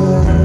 Oh.